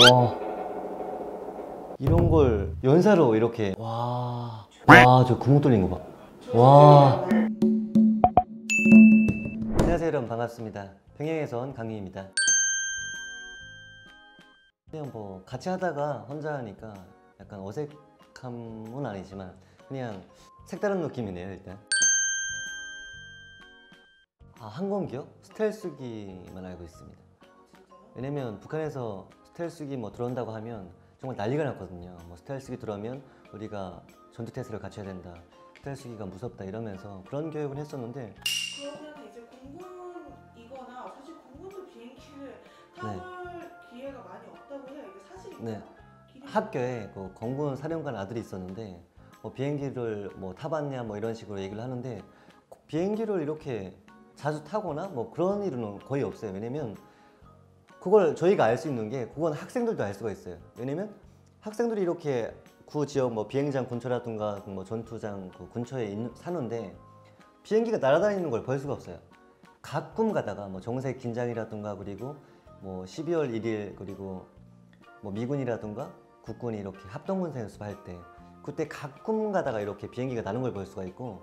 와. 이런 걸 연사로 이렇게. 와 와 저 구멍 뚫린 거 봐 와. 안녕하세요 여러분. 반갑습니다. 평양에서 온 강민입니다. 그냥 뭐 같이 하다가 혼자 하니까 약간 어색함은 아니지만 그냥 색다른 느낌이네요 일단. 아 항공기요? 스텔스기만 알고 있습니다. 왜냐면 북한에서 스텔스기 뭐 들어온다고 하면 정말 난리가 났거든요 뭐 스텔스기 들어오면 우리가 전투 태세를 갖춰야 된다 스텔스기가 무섭다 이러면서 그런 교육을 했었는데 그러면 이제 공군이거나 사실 공군도 비행기를 타볼 기회가 많이 없다고 해요. 이게 사실인가요? 네. 학교에 그 공군 사령관 아들이 있었는데 뭐 비행기를 뭐 타봤냐 뭐 이런 식으로 얘기를 하는데 비행기를 이렇게 자주 타거나 뭐 그런 일은 거의 없어요. 왜냐면 그걸 저희가 알 수 있는 게 그건 학생들도 알 수가 있어요. 왜냐면 학생들이 이렇게 구 지역 뭐 비행장 근처라든가 뭐 전투장 그 근처에 있는, 사는데 비행기가 날아다니는 걸 볼 수가 없어요. 가끔 가다가 뭐 정세 긴장이라든가 그리고 뭐 12월 1일 그리고 뭐 미군이라든가 국군이 이렇게 합동군사 연습할 때 그때 가끔 가다가 이렇게 비행기가 나는 걸 볼 수가 있고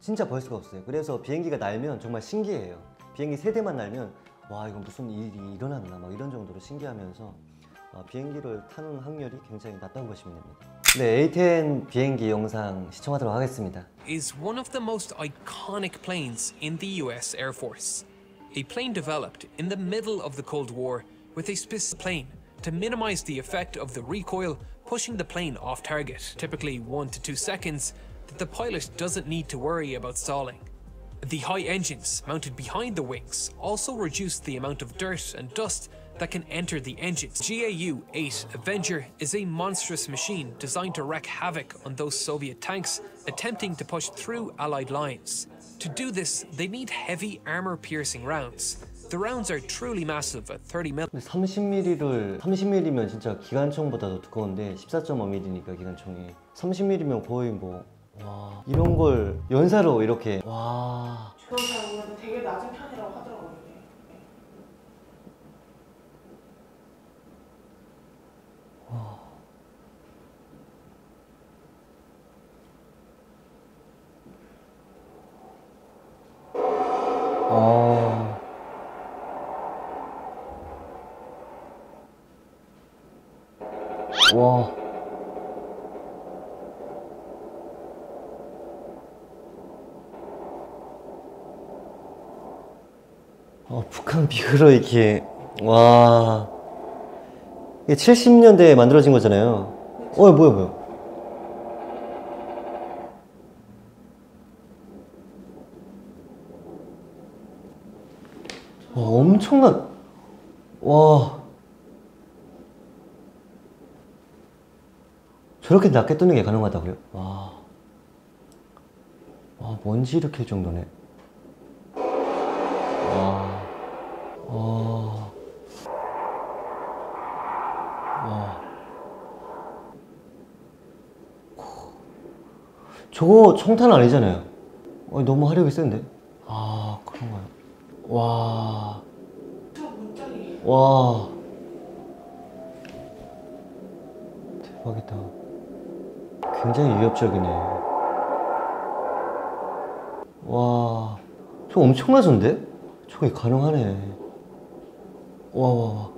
진짜 볼 수가 없어요. 그래서 비행기가 날면 정말 신기해요. 비행기 세 대만 날면 와 이거 무슨 일이 일어났나 막 이런 정도로 신기하면서 아, 비행기를 타는 확률이 굉장히 낮다고 보시면 됩니다. 네, A10 비행기 영상 시청하도록 하겠습니다. is one of the most iconic planes in the US Air Force. A plane developed in the middle of the Cold War with a specific plane to minimize the effect of the recoil pushing the plane off target, typically 1 to 2 seconds, that the pilot doesn't need to worry about stalling. The high engines mounted behind the wings also reduce the amount of dirt and dust that can enter the engines. GAU 8 Avenger is a monstrous machine designed to wreak havoc on those Soviet tanks attempting to push through Allied lines. To do this, they need heavy armor piercing rounds. The rounds are truly massive at 30 mil. 근데 30mm를 30mm면 진짜 기관총보다도 두꺼운데 14.5mm니까 기관총이 30mm면 거의 뭐 와, 이런 걸 연사로 이렇게 와 저잘 보면 되게 낮은 편이라고 하더라고요. 아. 와. 어, 북한 비그로 이렇게 와. 이게 70년대에 만들어진 거잖아요. 어, 뭐야, 뭐야. 와, 엄청난, 와. 저렇게 낮게 뜨는 게 가능하다고요? 와. 와, 뭔지 이렇게 정도네. 와. 와. 와. 저거 청탄 아니잖아요. 어, 너무 화력이 센데? 아, 그런가요? 와. 와. 대박이다. 굉장히 위협적이네. 와. 저 엄청나던데? 저게 가능하네. 와, 와,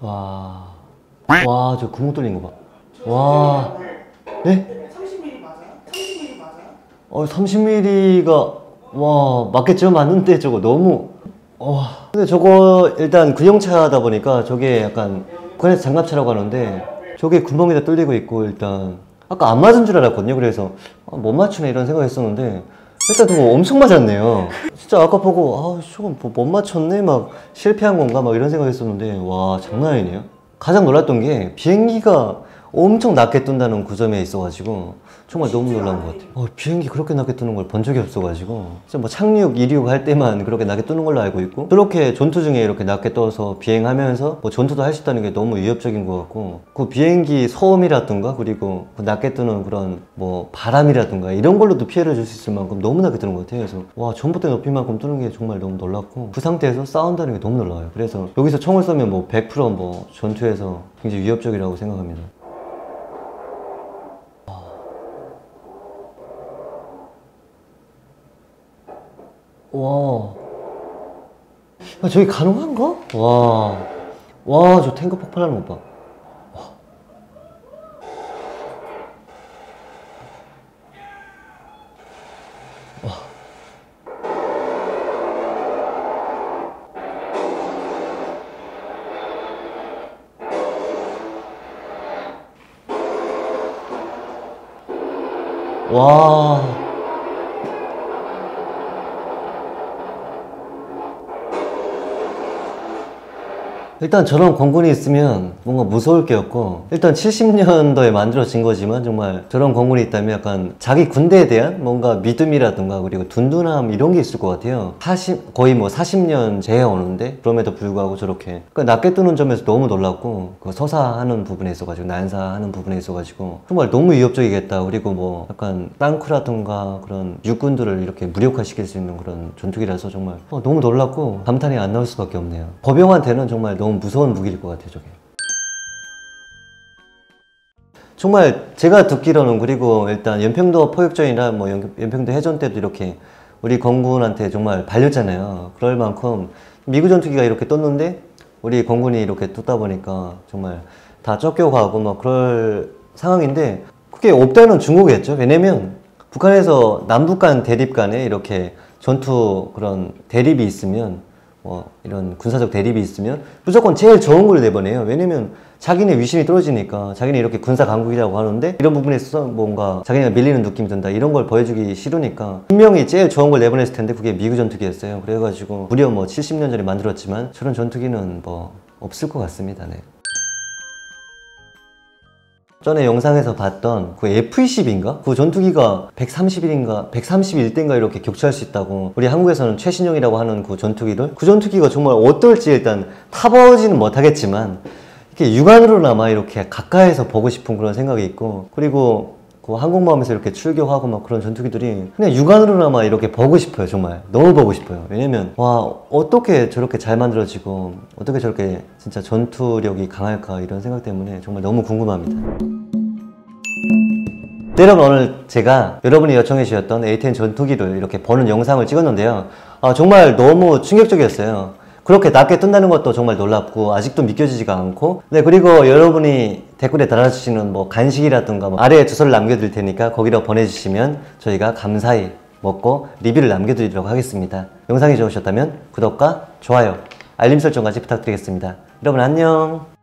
와. 와. 와, 저 구멍 뚫린 거 봐. 와. 네? 30mm 맞아요? 30mm 맞아요? 어, 30mm가 와 맞겠죠 맞는데 저거 너무 와 근데 저거 일단 군용차다 보니까 저게 약간 북한에서 장갑차라고 하는데 저게 구멍이 다 뚫리고 있고 일단 아까 안 맞은 줄 알았거든요 그래서 아, 못 맞추네 이런 생각했었는데 일단 저거 엄청 맞았네요. 진짜 아까 보고 아 저건 뭐못 맞췄네? 막 실패한 건가? 막 이런 생각했었는데 와 장난 아니네요. 가장 놀랐던 게 비행기가 엄청 낮게 뜬다는 그 점에 있어가지고 정말 너무 놀라운 것. 같아요. 어, 비행기 그렇게 낮게 뜨는 걸 본 적이 없어가지고 진짜 뭐 착륙, 이륙 할 때만 그렇게 낮게 뜨는 걸로 알고 있고 저렇게 전투 중에 이렇게 낮게 떠서 비행하면서 뭐 전투도 할 수 있다는 게 너무 위협적인 것 같고 그 비행기 소음이라든가 그리고 그 낮게 뜨는 그런 뭐 바람이라든가 이런 걸로도 피해를 줄 수 있을 만큼 너무 낮게 뜨는 것 같아요. 그래서 와 전봇대 높이만큼 뜨는 게 정말 너무 놀랍고 그 상태에서 싸운다는 게 너무 놀라워요. 그래서 여기서 총을 쏘면 뭐 100%뭐 전투에서 굉장히 위협적이라고 생각합니다. 와. 야, 저기 가능한가? 와. 와, 저 탱크 폭발하는 것 봐. 와. 일단 저런 공군이 있으면 뭔가 무서울 게 없고 일단 70년도에 만들어진 거지만 정말 저런 공군이 있다면 약간 자기 군대에 대한 뭔가 믿음이라든가 그리고 든든함 이런 게 있을 것 같아요. 40, 거의 뭐 40년 재해 오는데 그럼에도 불구하고 저렇게. 그 낮게 뜨는 점에서 너무 놀랐고 그 서사하는 부분에 있어가지고 난사하는 부분에 있어가지고 정말 너무 위협적이겠다. 그리고 뭐 약간 땅크라든가 그런 육군들을 이렇게 무력화시킬 수 있는 그런 전투기라서 정말 어, 너무 놀랐고 감탄이 안 나올 수밖에 없네요. 법영한테는 정말 너무 무서운 무기일 것 같아요 저게 정말 제가 듣기로는 그리고 일단 연평도 포획전이나 뭐 연- 연평도 해전 때도 이렇게 우리 공군한테 정말 발렸잖아요. 그럴 만큼 미국 전투기가 이렇게 떴는데 우리 공군이 이렇게 떴다 보니까 정말 다 쫓겨가고 막 그럴 상황인데 그게 없다는 중국이겠죠. 왜냐면 북한에서 남북 간 대립 간에 이렇게 전투 그런 대립이 있으면 뭐 이런 군사적 대립이 있으면 무조건 제일 좋은 걸 내보내요. 왜냐면 자기네 위신이 떨어지니까 자기네 이렇게 군사 강국이라고 하는데 이런 부분에 있어서 뭔가 자기네가 밀리는 느낌이 든다 이런 걸 보여주기 싫으니까 분명히 제일 좋은 걸 내보냈을 텐데 그게 미국 전투기였어요. 그래가지고 무려 뭐 70년 전에 만들었지만 저런 전투기는 뭐 없을 것 같습니다. 네. 전에 영상에서 봤던 그 F-20인가? 그 전투기가 130일인가 131대인가 이렇게 격추할 수 있다고 우리 한국에서는 최신형이라고 하는 그 전투기를 그 전투기가 정말 어떨지 일단 타보지는 못하겠지만 이렇게 육안으로나마 이렇게 가까이서 보고 싶은 그런 생각이 있고 그리고 그 항공모함에서 이렇게 출격하고 막 그런 전투기들이 그냥 육안으로나마 이렇게 보고 싶어요 정말. 너무 보고 싶어요. 왜냐면 와 어떻게 저렇게 잘 만들어지고 어떻게 저렇게 진짜 전투력이 강할까 이런 생각 때문에 정말 너무 궁금합니다. 네, 여러분 오늘 제가 여러분이 요청해 주셨던 A10 전투기를 이렇게 보는 영상을 찍었는데요. 아, 정말 너무 충격적이었어요 그렇게 낮게 뜬다는 것도 정말 놀랍고 아직도 믿겨지지가 않고. 네 그리고 여러분이 댓글에 달아주시는 뭐 간식이라든가 뭐 아래에 주소를 남겨드릴 테니까 거기로 보내주시면 저희가 감사히 먹고 리뷰를 남겨드리도록 하겠습니다. 영상이 좋으셨다면 구독과 좋아요 알림 설정까지 부탁드리겠습니다. 여러분 안녕